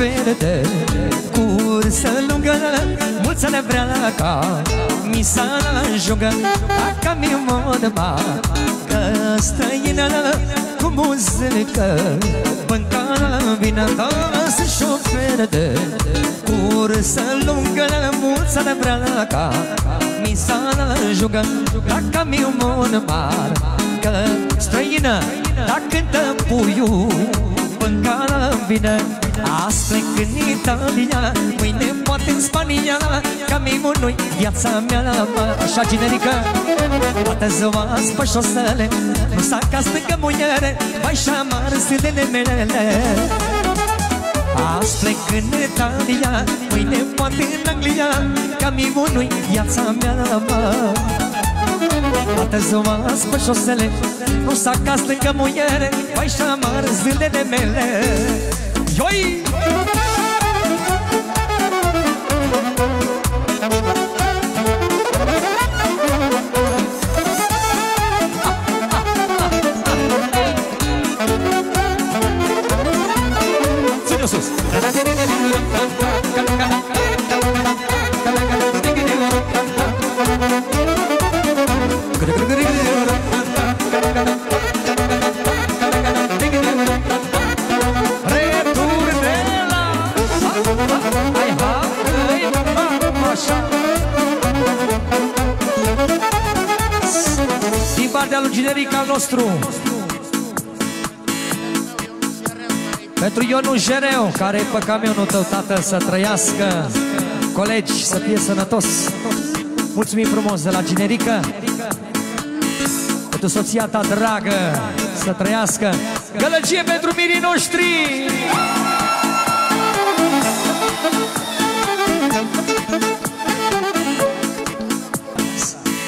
șofer de cursă lungă Mulți ne vrea ca mi s-a ajungă Dacă mi mod că străină cu muzică Bânca vină da, sunt șofer de cursă lungă Mulți ne vrea ca mi s-a ajungă Dacă mi mod că străină Dacă cântă puiul Bânca vină Azi plec în Italia Mâine poate în Spania. Camimul nu viața mea Așa generică. Toată ziua pe șosele Nu s-a ca stângă muiere Mai șamar zilele mele. Azi plec în Italia Mâine poate în Anglia. Camimul nu viața mea Toată ziua pe șosele Nu s-a ca stângă muiere Mai șamar zilele mele Ioi! Partea lui Generic al nostru. Pentru Ionu Jereu Care e pe camionul tău, tată, să trăiască. Colegi, să fie sănătos. Mulțumim frumos de la Generică Pentru soția ta dragă Să trăiască. Gălăgie pentru mirii noștri!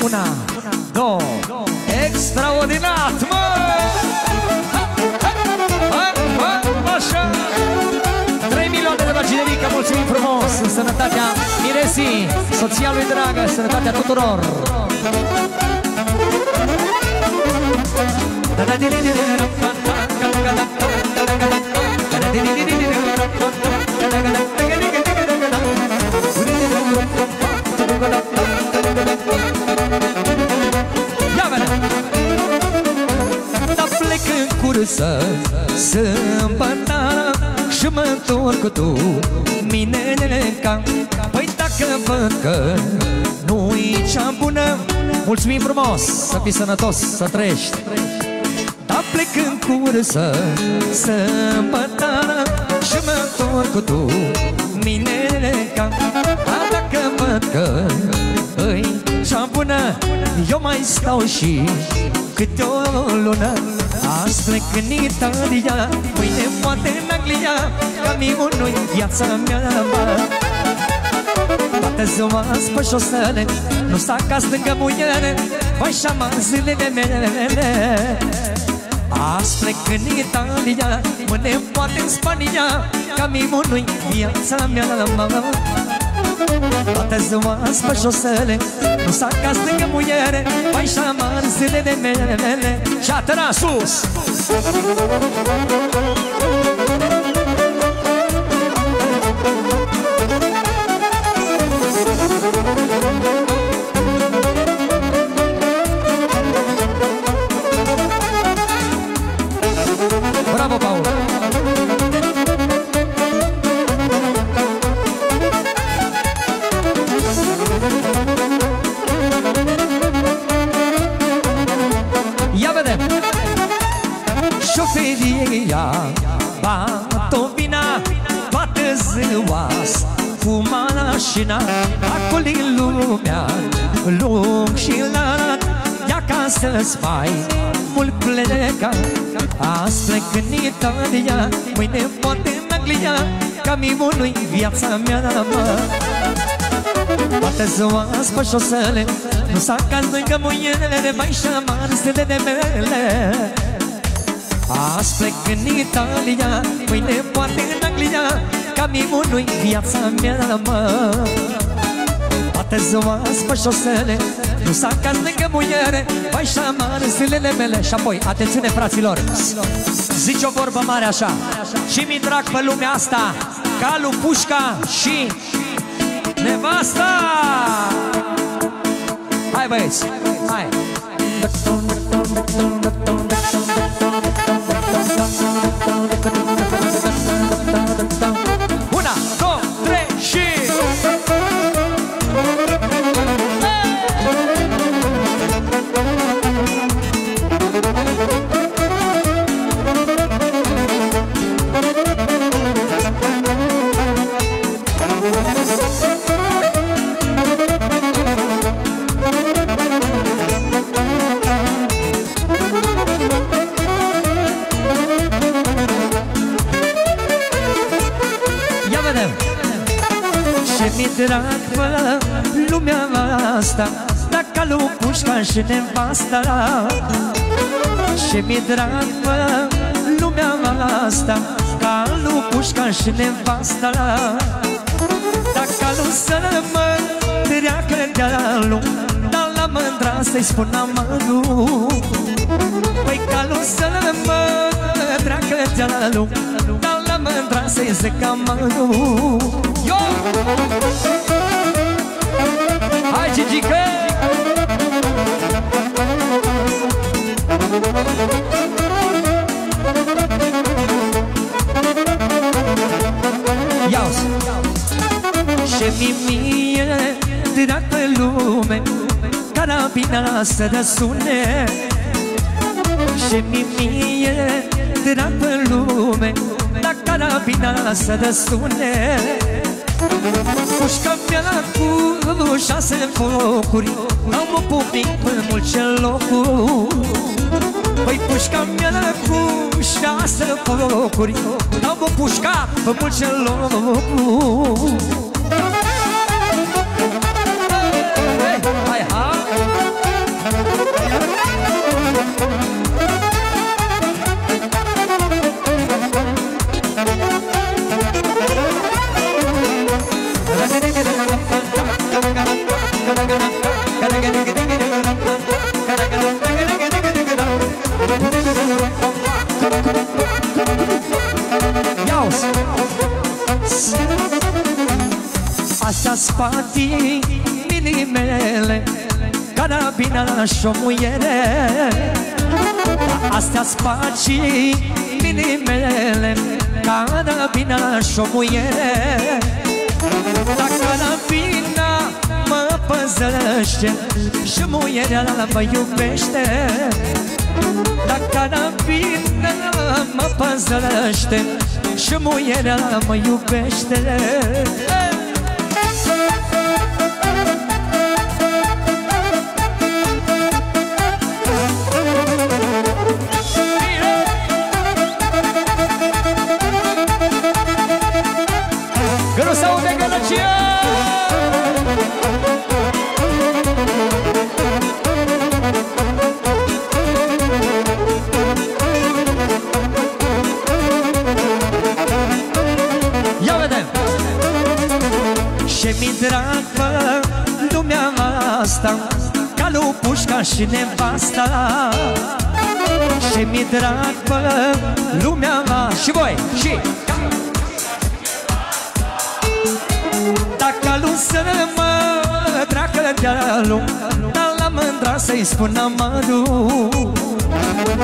Una, două, extraordinat, mă! Așa! 3 milioane de la generică, mulțumim frumos În sănătatea Miresi, soția lui dragă, sănătatea tuturor Și mă întorc cu tu Mine ca. Păi dacă văd că Nu-i cea bună Mulțumim frumos Să fii sănătos, să trăiești. Dar plec în cursă Sâmbătă Și mă întorc cu tu Mine ca. Dar dacă văd că Îi cea bună Eu mai stau și câte o lună Azi plec în Italia Mâine poate în Anglia Camionul nu-i viața mea mă. Toată ziua pe șosele Nu s-a ca stângă muiere Vai șama zilele mele Azi plec în Italia Mâine poate în Spania Camionul nu-i viața mea mă. Toată ziua pe șosele Nu s-a ca stângă muiere Mai șamar zilele mele. Și atâra sus! Bravo, Șoferia Batovina Toată ziua Cu mașina Acolo în lumea Lung și lat Ia ca să-ți mai Mult pleca Azi plec în Italia Mâine poate în Anglia Camionul-i viața mea mă. Toată ziua pe șosele Nu s-a caz lângă muielele Mai șamar zilele mele Azi plec în Italia Mâine poate în Anglia Camionul-i viața mea mă. Toată ziua pe șosele Nu s-a caz lângă muiere Mai șamar zilele mele Și apoi, atențiune fraților. Zice o vorbă mare așa Și mi drag pe lumea asta Calu, Pușca și nevasta. Hai băieți, hai. Una, asta Dacă lu pușca și nevasta. Ce mi drag fă lumea asta Ca lu pușca și nevasta. Dacă lu să mă treacă de-a lu Dar la mândra să-i spun amarul Păi ca lu să mă treacă de-a lu Dar la mândra să-i zic amarul Yo! Hai, Gigică! Ia-o-ți! Ce mie drag pe lume Carabina să răsune Ce mie drag pe lume La carabina să răsune Pușca mea cu șase focuri Am o pupnic pe multe locuri. Păi pușca mea cu șase focuri Am o pușca pe multe locuri Carabina și o muiere. Astea spaci minimele Carabina și o muiere. La carabina mă păzăște Și muierea mă iubește La carabina mă păzăște Și muierea mă iubește Ce mi drag fă lumea asta Ca lui pușca și nevasta. Ce mi drag fă lumea Și voi, și Dacă lu să mă treacă de-a lu Dar la mândra să-i spun amarul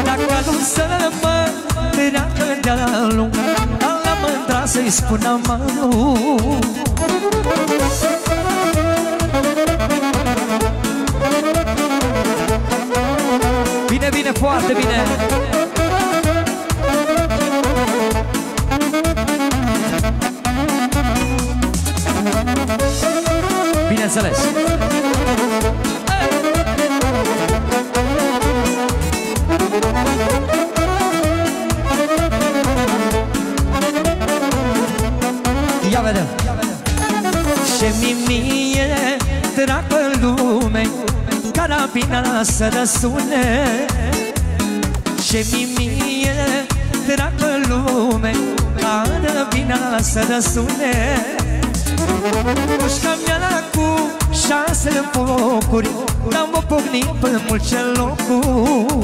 Dacă lu să mă treacă de-a să-i spun amarul Bine, bine, foarte bine. Bineînțeles Carabina să răsune Ce mie drag pe lume Carabina să răsune Pușca mea cu șase focuri N-am o pocnit pe multe locuri.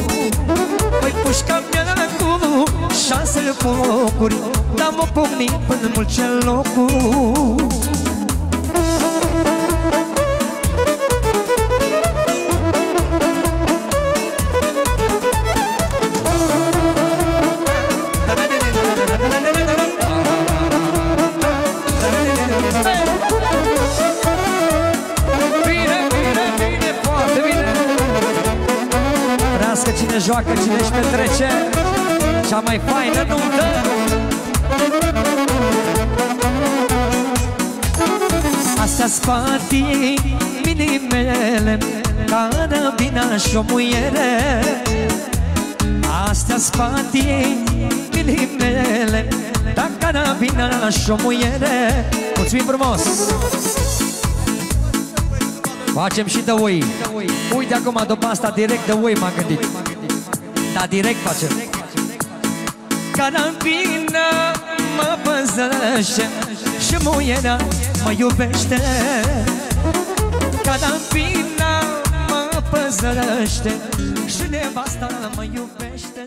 Păi pușca mea cu șase focuri Dar mă pomni până multe locuri Cea mai faină nuntă. Astea spatii minimele Carabina și o muiere. Astea spatii minimele Da carabina și o muiere. Mulțumim frumos! Facem și de oi. Uite acum după asta direct de oi m-am gândit. Da, direct facem Carabina mă păzăște Și muiera mă iubește. Carabina mă păzăște Și nevasta mă iubește